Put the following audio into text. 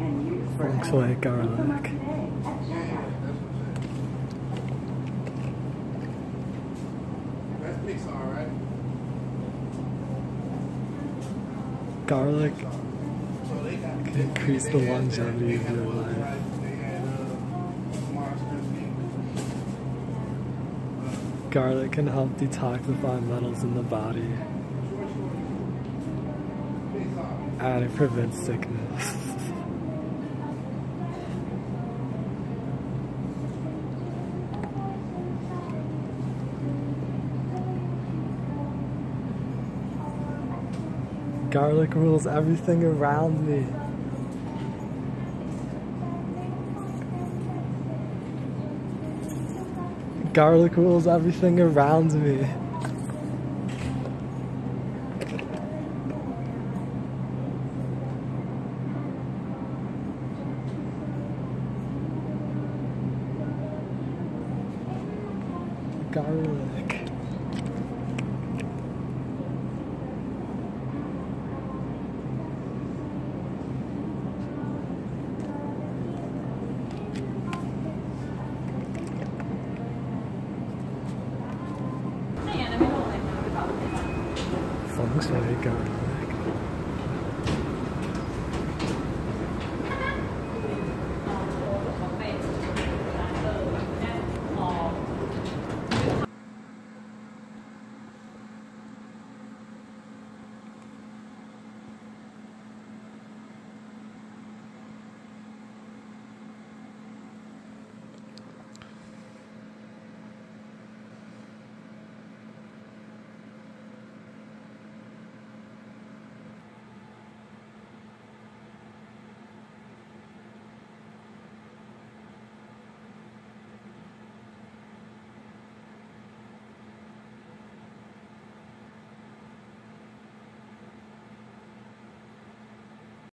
and Looks like garlic. today at checkout. That mix alright. Garlic So they got can increase the longevity of your life. Light, They had uh, Monsters Inc. Garlic can help detoxify metals in the body and it prevents sickness. Garlic rules everything around me. Garlic rules everything around me. Garlic. Looks There you go.